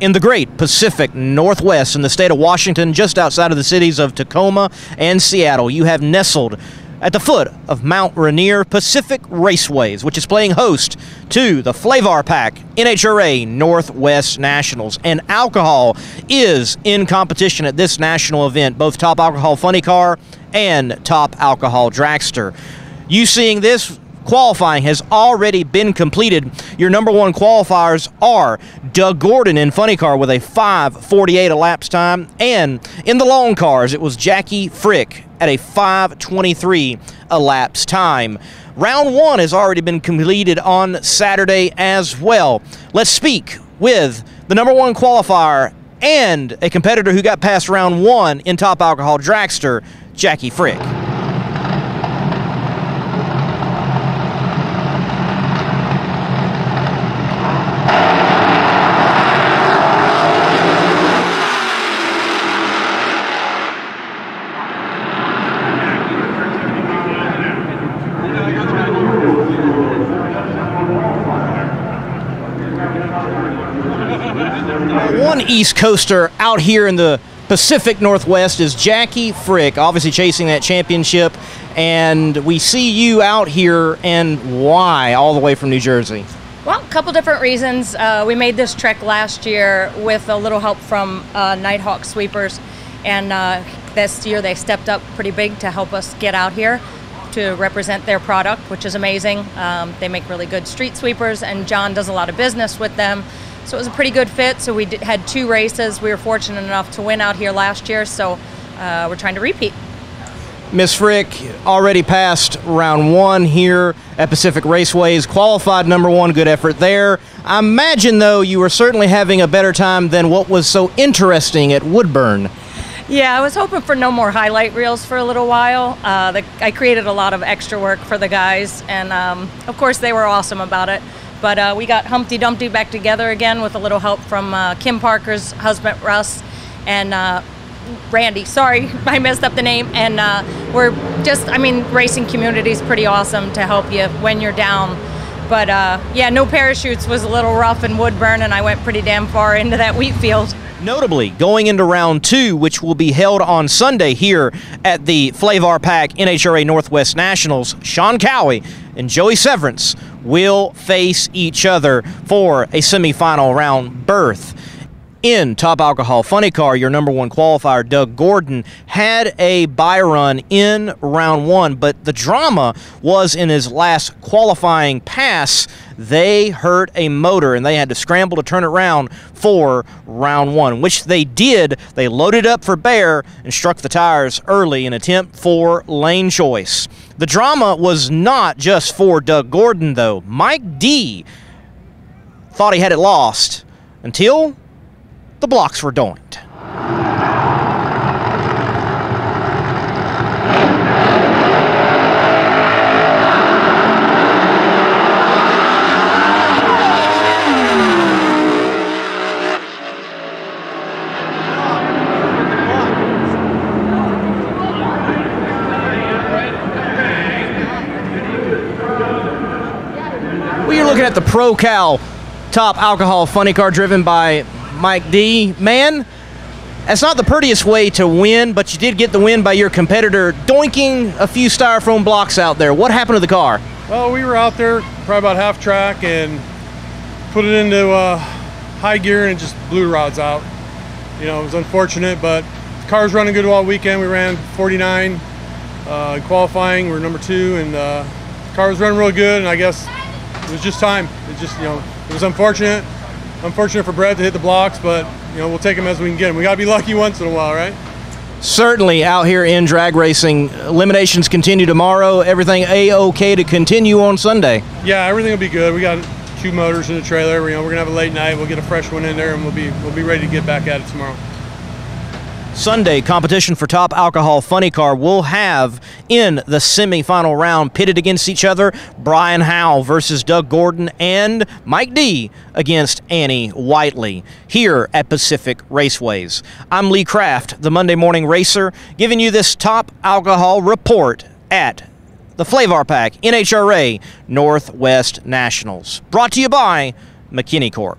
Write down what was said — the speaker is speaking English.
in the great Pacific Northwest in the state of Washington, just outside of the cities of Tacoma and Seattle. You have nestled at the foot of Mount Rainier Pacific Raceways, which is playing host to the Flav-R-Pac NHRA Northwest Nationals. And alcohol is in competition at this national event, both Top Alcohol Funny Car and Top Alcohol Dragster. You seeing this qualifying has already been completed. Your number one qualifiers are Doug Gordon in funny car with a 5:48 elapsed time, and in the long cars it was Jackie Fricke at a 5:23 elapsed time. Round one has already been completed on Saturday as well. Let's speak with the number one qualifier and a competitor who got past round one in Top Alcohol Dragster, Jackie Fricke. One East Coaster out here in the Pacific Northwest is Jackie Fricke, obviously chasing that championship. And we see you out here, and why all the way from New Jersey? Well, a couple different reasons. Uh, we made this trek last year with a little help from uh, Nighthawk Sweepers, and uh, this year they stepped up pretty big to help us get out here to represent their product, which is amazing. Um, they make really good street sweepers, and John does a lot of business with them. So it was a pretty good fit. So we did, had two races. We were fortunate enough to win out here last year. So uh, we're trying to repeat. Miss Fricke already passed round one here at Pacific Raceways, qualified number one, good effort there. I imagine, though, you were certainly having a better time than what was so interesting at Woodburn. Yeah, I was hoping for no more highlight reels for a little while. Uh, the, I created a lot of extra work for the guys, and um, of course, they were awesome about it. But uh, we got Humpty Dumpty back together again with a little help from uh, Kim Parker's husband, Russ, and uh, Randy. Sorry, I messed up the name. And uh, we're just, I mean, racing community is pretty awesome to help you when you're down. But uh, yeah, no parachutes was a little rough in Woodburn, and I went pretty damn far into that wheat field. Notably, going into round two, which will be held on Sunday here at the Flav-R-Pac NHRA Northwest Nationals, Sean Cowie and Joey Severance will face each other for a semifinal round berth in Top Alcohol Funny Car, your number one qualifier, Doug Gordon, had a bye run in round one, but the drama was in his last qualifying pass. They hurt a motor and they had to scramble to turn it around for round one, which they did. They loaded up for Bear and struck the tires early in attempt for lane choice. The drama was not just for Doug Gordon, though. Mike D thought he had it lost until the blocks were domed. Looking at the ProCal Top Alcohol Funny Car driven by Mike D. Man, that's not the prettiest way to win, but you did get the win by your competitor doinking a few styrofoam blocks out there. What happened to the car? Well, we were out there probably about half track and put it into uh, high gear and it just blew rods out. You know, it was unfortunate, but the car was running good all weekend. We ran 49 uh, qualifying. We are number two, and uh, the car was running real good. And I guess it was just time. It just, you know, it was unfortunate. Unfortunate for Brad to hit the blocks, but you know, we'll take them as we can get them. We got to be lucky once in a while, right? Certainly out here in drag racing. Eliminations continue tomorrow. Everything A-OK to continue on Sunday. Yeah, everything will be good. We got two motors in the trailer. You know, we're gonna have a late night. We'll get a fresh one in there, and we'll be we'll be ready to get back at it tomorrow. Sunday competition for top alcohol funny car will have in the semifinal round pitted against each other Brian Howe versus Doug Gordon and Mike D against Annie Whiteley here at Pacific Raceways. I'm Lee Kraft, the Monday morning racer, giving you this top alcohol report at the Flav-R-Pac NHRA Northwest Nationals. Brought to you by McKinney Corp.